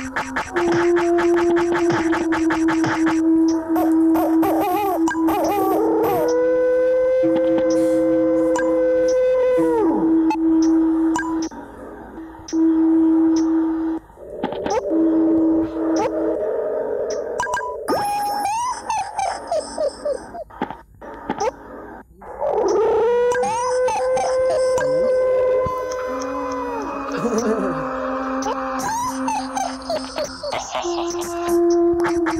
Thank you. Ah!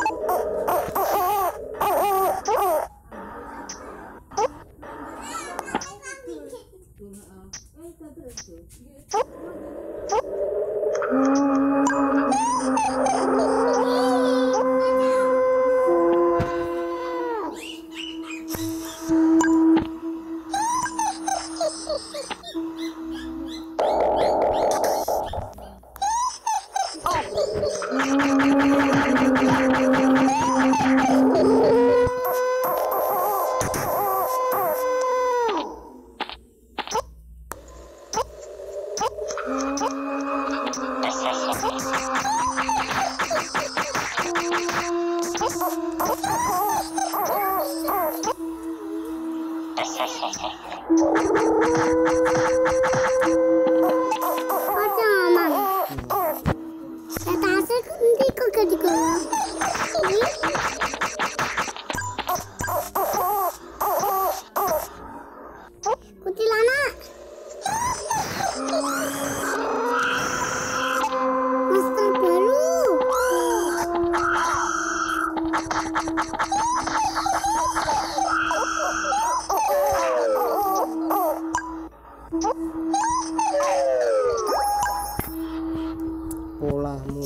you. polahmu